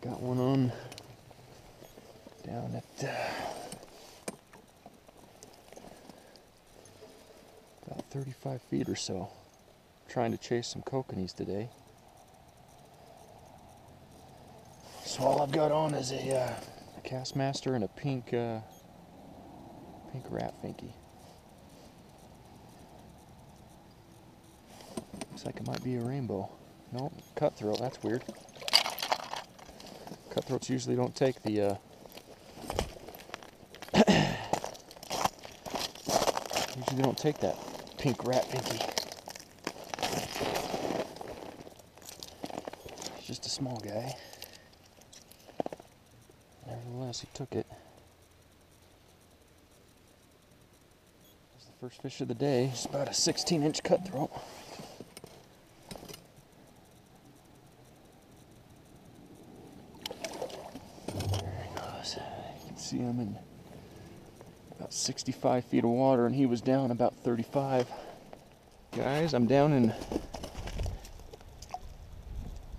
Got one on down at uh, about 35 feet or so. Trying to chase some kokanees today. So all I've got on is a, uh, a Kastmaster and a pink uh, pink Rat Finkee. Looks like it might be a rainbow. No, cutthroat. That's weird. Cutthroats usually don't take the. Uh, usually don't take that pink rat pinky. He's just a small guy. Nevertheless, he took it. It's the first fish of the day. It's about a 16 inch cutthroat. See him in about 65 feet of water and he was down about 35 guys i'm down in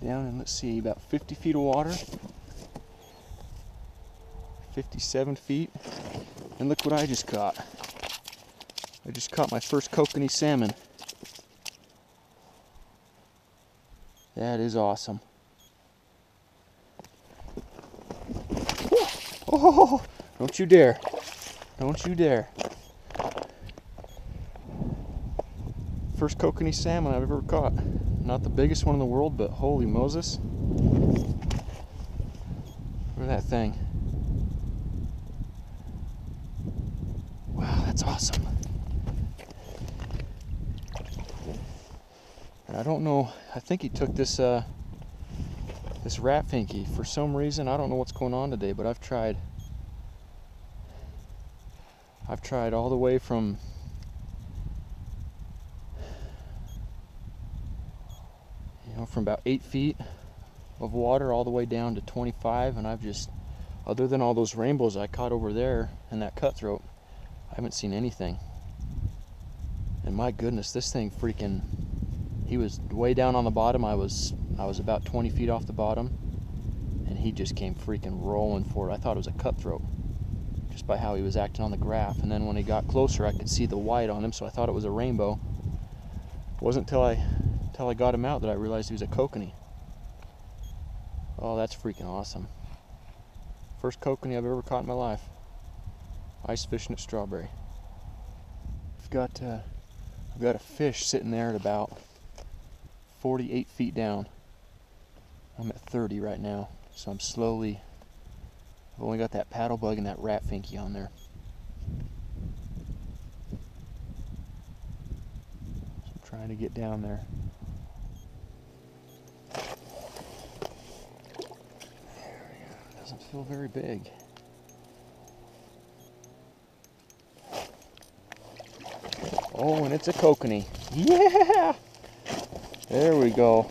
down in let's see about 50 feet of water. 57 feet. And look what i just caught. I just caught my first kokanee salmon. That is awesome Oh, don't you dare. Don't you dare. First kokanee salmon I've ever caught. Not the biggest one in the world, but holy Moses. Look at that thing. Wow, that's awesome. And I don't know, I think he took this uh, this Rat Finkee for some reason i don't know what's going on today but i've tried i've tried all the way from you know from about eight feet of water all the way down to 25 and i've just other than all those rainbows i caught over there and that cutthroat i haven't seen anything. And my goodness this thing freaking he was way down on the bottom. I was I was about 20 feet off the bottom and he just came freaking rolling for it. I thought it was a cutthroat just by how he was acting on the graph. And then when he got closer, I could see the white on him, so I thought it was a rainbow. It wasn't until I, until I got him out that I realized he was a kokanee. Oh, that's freaking awesome. First kokanee I've ever caught in my life. Ice fishing at Strawberry. I've got, uh, I've got a fish sitting there at about 48 feet down. I'm at 30 right now, so I'm slowly. I've only got that paddle bug and that Rat Finkee on there. So I'm trying to get down there. There we go. Doesn't feel very big. Oh, and it's a kokanee. Yeah! There we go.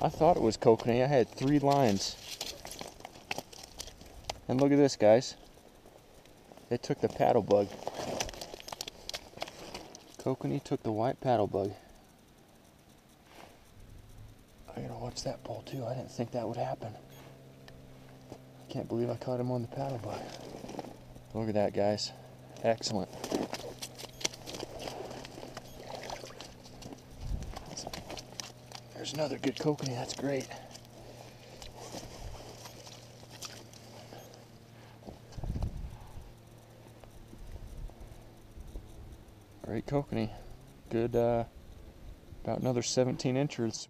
I thought it was kokanee. I had three lines. And look at this, guys. It took the paddle bug. Kokanee took the white paddle bug. I gotta watch that pole too. I didn't think that would happen. I can't believe I caught him on the paddle bug. Look at that, guys. Excellent. There's another good kokanee. That's great. Great kokanee. Good, uh, about another 17 inches.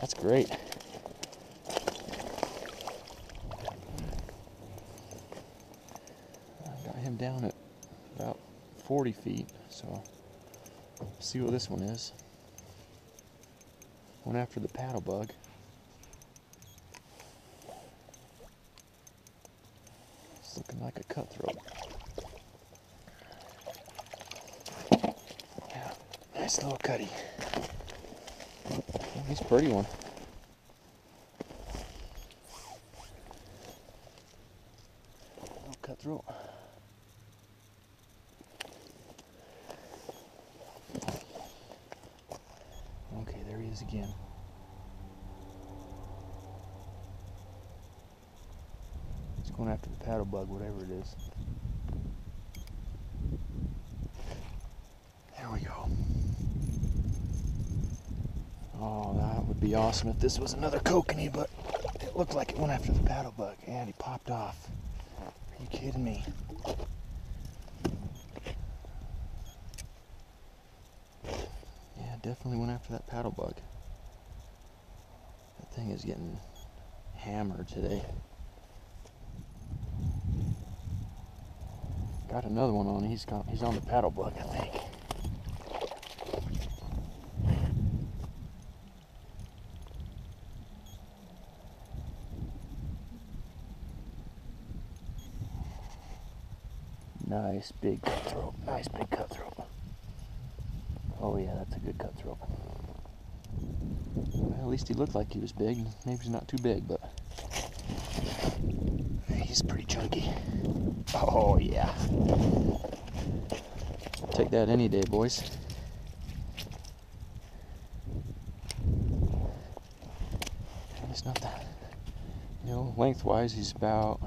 That's great. I got him down at about 40 feet, so see what this one is. Went after the paddle bug. It's looking like a cutthroat. Yeah, nice little cutty. Oh, he's a pretty one. Little cutthroat. again. It's going after the paddle bug, whatever it is. There we go. Oh, that would be awesome if this was another kokanee, but it looked like it went after the paddle bug, and he popped off. Are you kidding me? definitely went after that paddle bug. Thing is getting hammered today. Got another one on. He's got he's on the paddle bug, I think. Nice big cutthroat. Nice big cutthroat. Oh yeah, that's a good cutthroat. Well, at least he looked like he was big. Maybe he's not too big, but he's pretty chunky. Oh yeah. Take that any day, boys. It's not that, you know, lengthwise he's about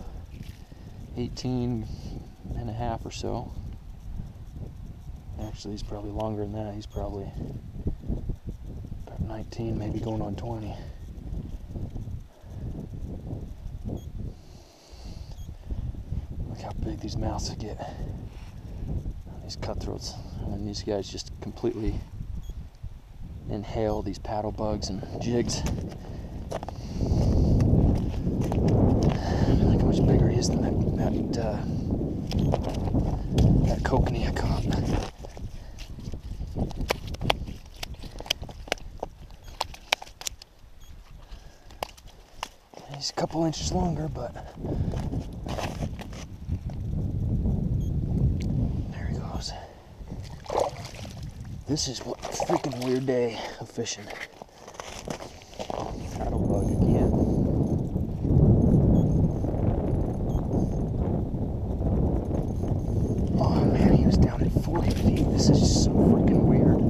18 and a half or so. Actually, he's probably longer than that. He's probably 19, maybe going on 20. Look how big these mouths get. These cutthroats. And these guys just completely inhale these paddle bugs and jigs. Look how much bigger he is than that, that uh, that kokanee I caught. He's a couple inches longer, but there he goes. This is what a freaking weird day of fishing. Paddle bug again. Oh man, he was down at 40 feet. This is so freaking weird.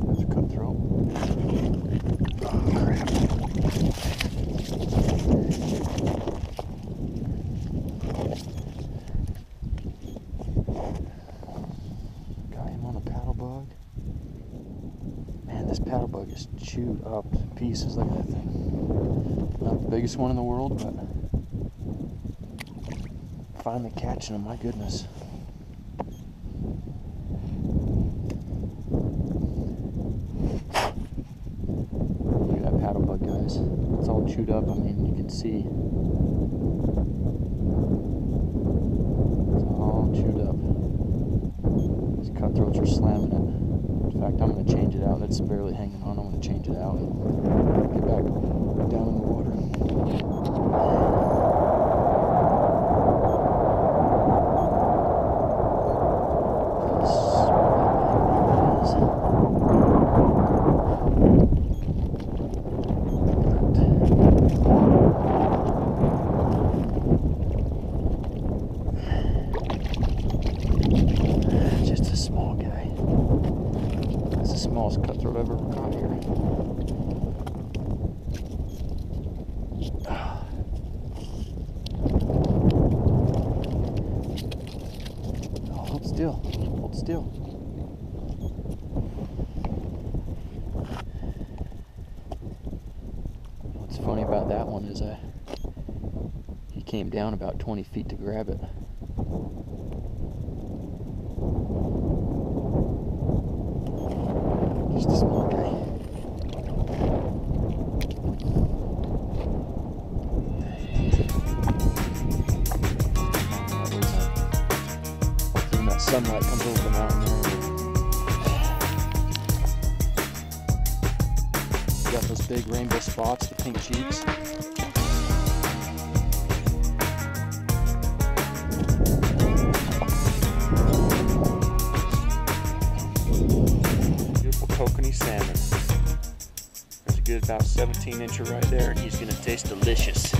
That's a cutthroat. Oh crap. Got him on a paddle bug. Man, this is chewed up pieces. At that thing. Not the biggest one in the world, but finally catching him. My goodness. Look at that paddle bug, guys. It's all chewed up. I mean, you can see. It's all chewed up. These cutthroats are slamming it. In fact, I'm going to change it out. It's barely hanging on. Change it out and get back down in the water. Just a small guy. That's the smallest cutthroat I've ever caught here. Oh, hold still. Hold still. What's funny about that one is I he came down about 20 feet to grab it. Just a small spots, the pink cheeks. Beautiful kokanee salmon. There's a good about 17 incher right there, and he's gonna taste delicious.